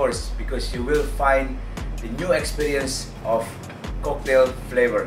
course because you will find the new experience of cocktail flavor.